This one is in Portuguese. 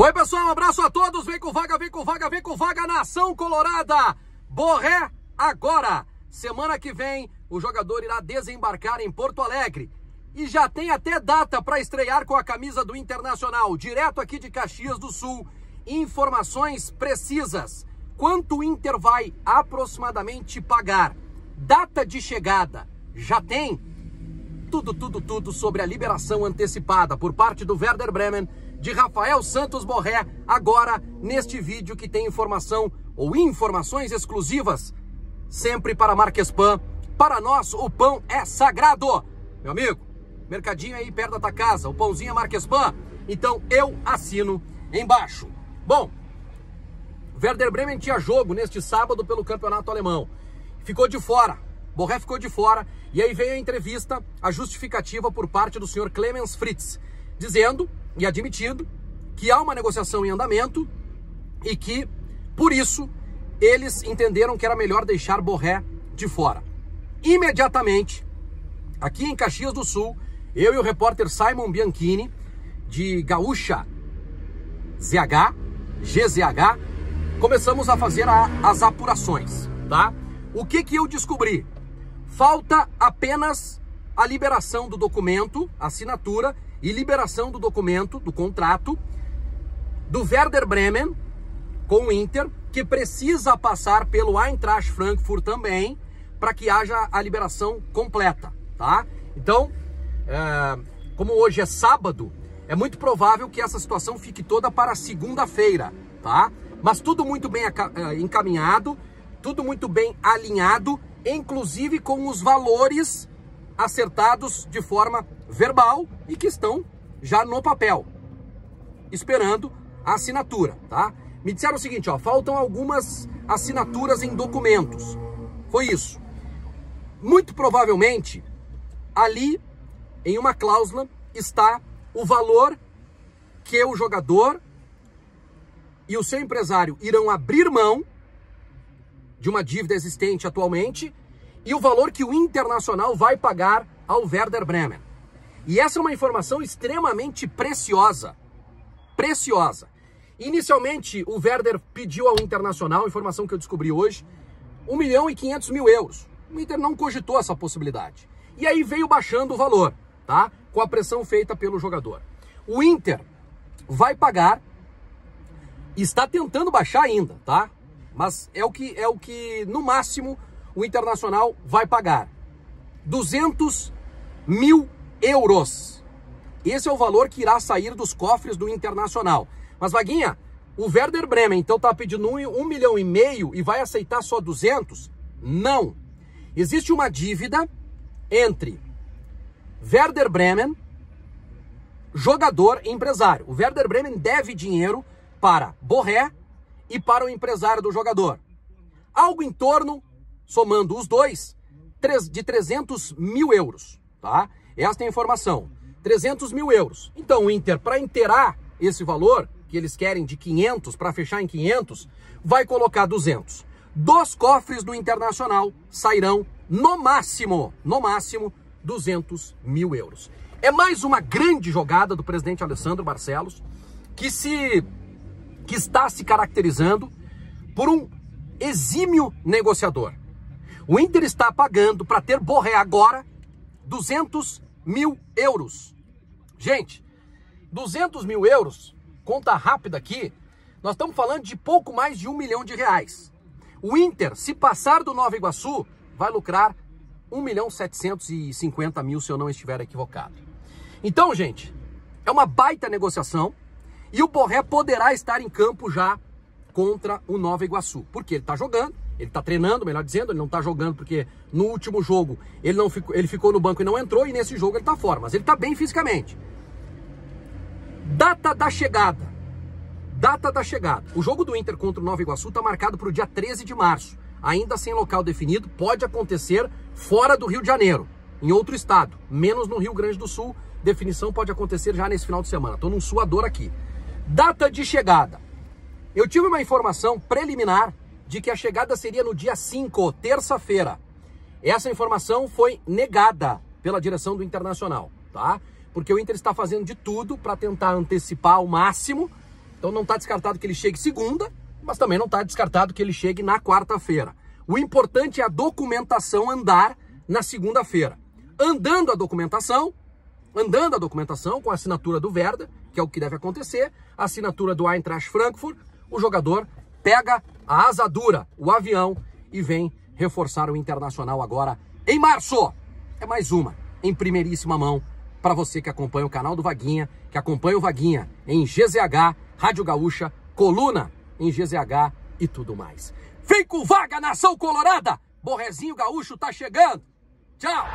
Oi, pessoal, um abraço a todos. Vem com vaga, vem com vaga, vem com vaga, Nação Colorada. Borré agora. Semana que vem, o jogador irá desembarcar em Porto Alegre. E já tem até data para estrear com a camisa do Internacional, direto aqui de Caxias do Sul. Informações precisas. Quanto o Inter vai aproximadamente pagar? Data de chegada. Já tem? Tudo, tudo, tudo sobre a liberação antecipada por parte do Werder Bremen de Rafael Santos Borré, agora neste vídeo que tem informação ou informações exclusivas, sempre para Marquespan. Para nós, o pão é sagrado. Meu amigo, mercadinho aí perto da tua casa, o pãozinho é Marquespan, então eu assino embaixo. Bom, Werder Bremen tinha jogo neste sábado pelo campeonato alemão. Ficou de fora, Borré ficou de fora, e aí veio a entrevista, a justificativa por parte do senhor Clemens Fritz, dizendo e admitindo que há uma negociação em andamento e que, por isso, eles entenderam que era melhor deixar Borré de fora. Imediatamente, aqui em Caxias do Sul, eu e o repórter Simon Bianchini, de Gaúcha ZH, GZH, começamos a fazer a, as apurações, tá? O que que eu descobri? Falta apenas a liberação do documento, assinatura e liberação do documento, do contrato do Werder Bremen com o Inter, que precisa passar pelo Eintracht Frankfurt também, para que haja a liberação completa, tá? Então, é, como hoje é sábado, é muito provável que essa situação fique toda para segunda-feira, tá? Mas tudo muito bem é, encaminhado, tudo muito bem alinhado, inclusive com os valores acertados de forma verbal e que estão já no papel, esperando a assinatura, tá? Me disseram o seguinte, ó, faltam algumas assinaturas em documentos. Foi isso. Muito provavelmente, ali, em uma cláusula, está o valor que o jogador e o seu empresário irão abrir mão de uma dívida existente atualmente e o valor que o Internacional vai pagar ao Werder Bremen. E essa é uma informação extremamente preciosa. Preciosa. Inicialmente, o Werder pediu ao Internacional, informação que eu descobri hoje, 1 milhão e 500 mil euros. O Inter não cogitou essa possibilidade. E aí veio baixando o valor, tá? Com a pressão feita pelo jogador. O Inter vai pagar, está tentando baixar ainda, tá? Mas é o que, é o que no máximo, o Internacional vai pagar 200 mil euros. Esse é o valor que irá sair dos cofres do Internacional. Mas, Vaguinha, o Werder Bremen, então, está pedindo um, um milhão e meio e vai aceitar só 200? Não. Existe uma dívida entre Werder Bremen, jogador e empresário. O Werder Bremen deve dinheiro para Borré e para o empresário do jogador. Algo em torno somando os dois, de 300 mil euros, tá? Esta é a informação, 300 mil euros. Então o Inter, para inteirar esse valor, que eles querem de 500, para fechar em 500, vai colocar 200. Dos cofres do Internacional sairão, no máximo, no máximo, 200 mil euros. É mais uma grande jogada do presidente Alessandro Barcelos, que se que está se caracterizando por um exímio negociador. O Inter está pagando para ter Borré agora 200 mil euros. Gente, 200 mil euros, conta rápida aqui, nós estamos falando de pouco mais de um milhão de reais. O Inter, se passar do Nova Iguaçu, vai lucrar 1 milhão 750 mil, se eu não estiver equivocado. Então, gente, é uma baita negociação e o Borré poderá estar em campo já contra o Nova Iguaçu, porque ele está jogando, ele está treinando, melhor dizendo, ele não está jogando porque no último jogo ele, não ficou, ele ficou no banco e não entrou, e nesse jogo ele está fora, mas ele está bem fisicamente. Data da chegada. Data da chegada. O jogo do Inter contra o Nova Iguaçu está marcado para o dia 13 de março. Ainda sem local definido, pode acontecer fora do Rio de Janeiro, em outro estado, menos no Rio Grande do Sul. Definição pode acontecer já nesse final de semana. Estou num suador aqui. Data de chegada. Eu tive uma informação preliminar de que a chegada seria no dia 5, terça-feira. Essa informação foi negada pela direção do Internacional, tá? Porque o Inter está fazendo de tudo para tentar antecipar ao máximo Então não está descartado que ele chegue segunda, mas também não está descartado que ele chegue na quarta-feira. O importante é a documentação andar na segunda-feira. Andando a documentação, andando a documentação com a assinatura do Verda, que é o que deve acontecer, a assinatura do Eintracht Frankfurt, o jogador pega a asa dura, o avião, e vem reforçar o Internacional agora em março. É mais uma, em primeiríssima mão, para você que acompanha o canal do Vaguinha, que acompanha o Vaguinha em GZH, Rádio Gaúcha, Coluna em GZH e tudo mais. Vem com vaga, nação colorada! Borrezinho Gaúcho tá chegando! Tchau!